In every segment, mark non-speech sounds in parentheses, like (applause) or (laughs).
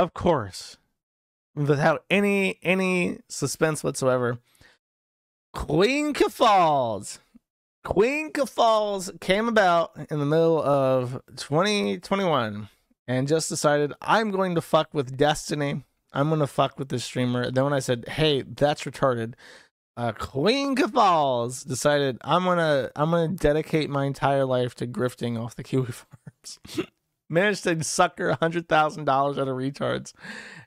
of course, without any any suspense whatsoever, Keffals. Queen Falls came about in the middle of 2021 and just decided I'm going to fuck with Destiny. I'm going to fuck with this streamer. And Then when I said, "Hey, that's retarded," uh, Keffals decided I'm gonna I'm gonna dedicate my entire life to grifting off the Kiwi (laughs) farms. Managed to sucker hundred thousand dollars out of retards,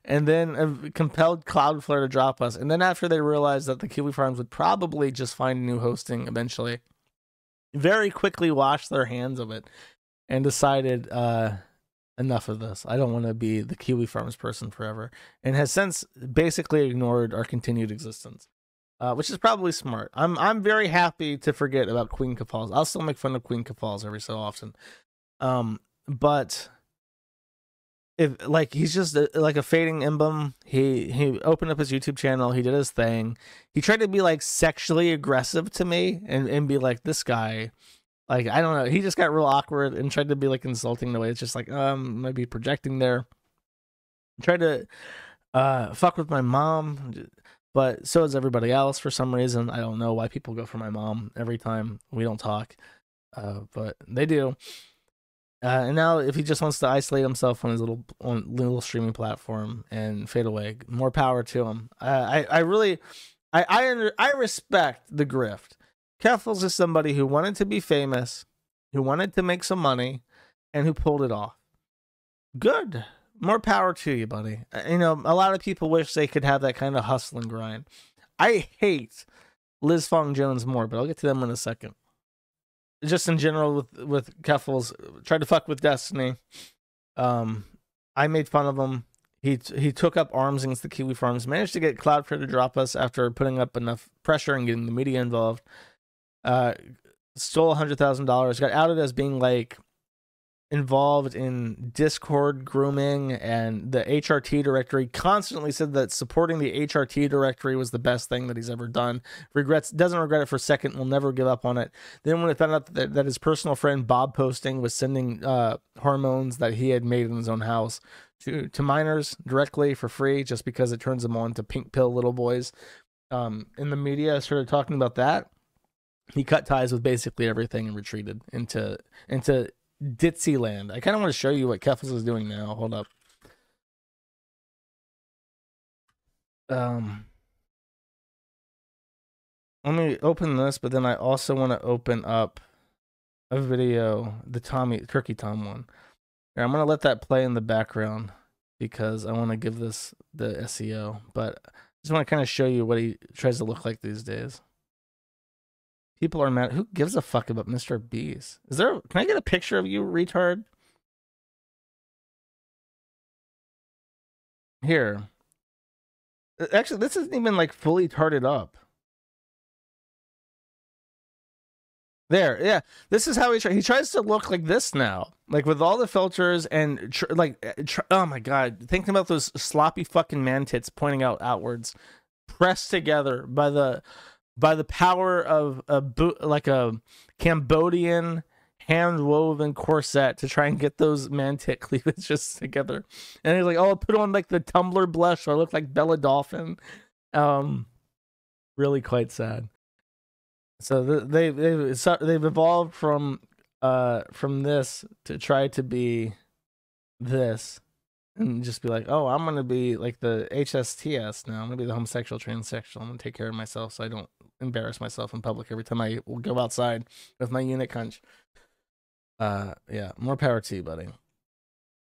and then compelled Cloudflare to drop us. And then after they realized that the Kiwi farms would probably just find new hosting eventually, very quickly washed their hands of it and decided uh, enough of this. I don't want to be the Kiwi farms person forever, and has since basically ignored our continued existence uh, which is probably smart. I'm I'm very happy to forget about Keffals. I'll still make fun of Keffals every so often, um, but if like he's just a, like a fading emblem. He he opened up his YouTube channel. He did his thing. He tried to be like sexually aggressive to me and and be like this guy. Like I don't know. He just got real awkward and tried to be like insulting the way it's just like um maybe projecting there. Tried to uh fuck with my mom but so is everybody else for some reason. I don't know why people go for my mom every time we don't talk, uh, but they do. Uh, and now, if he just wants to isolate himself on his little on little streaming platform and fade away, more power to him. I I really, I I under, I respect the grift. Keffals is somebody who wanted to be famous, who wanted to make some money, and who pulled it off. Good more power to you, buddy. Uh, you know, a lot of people wish they could have that kind of hustle and grind. I hate Liz Fong Jones more, but I'll get to them in a second. Just in general with with Keffals, tried to fuck with Destiny. Um, I made fun of him. He he took up arms against the Kiwi Farms, managed to get Cloudflare to drop us after putting up enough pressure and getting the media involved. Uh, stole hundred thousand dollars, got outed as being like involved in Discord grooming and the HRT directory. Constantly said that supporting the HRT directory was the best thing that he's ever done. Regrets doesn't regret it for a second. Will never give up on it. Then when it found out that, that his personal friend Bob Posting was sending uh, hormones that he had made in his own house to to minors directly for free, just because it turns them on to pink pill little boys. Um, in the media started talking about that. He cut ties with basically everything and retreated into into Ditzy Land. I kind of want to show you what Keffals is doing now. Hold up. Um, let me open this, but then I also want to open up a video, the Tommy Turkey Tom one. Here, I'm gonna let that play in the background because I want to give this the SEO, but I just want to kind of show you what he tries to look like these days. People are mad. Who gives a fuck about Mr. Beast? Is there? Can I get a picture of you, retard? Here. Uh, actually, this isn't even like fully tarted up. There, yeah. This is how he tries. He tries to look like this now, like with all the filters and tr- like, uh, tr- oh my god, thinking about those sloppy fucking man tits pointing out outwards, pressed together by the by the power of a like a Cambodian hand woven corset to try and get those mantic (laughs) cleavage just together. And he's like, "Oh, I'll put on like the Tumblr blush, so I look like Belle Delphine." Um, really quite sad. So they they've they've evolved from uh from this to try to be this and just be like, oh, I'm gonna be like the HSTS now. I'm gonna be the homosexual transsexual. I'm gonna take care of myself so I don't embarrass myself in public every time I go outside with my unit hunch. Uh, yeah, more power to you, buddy.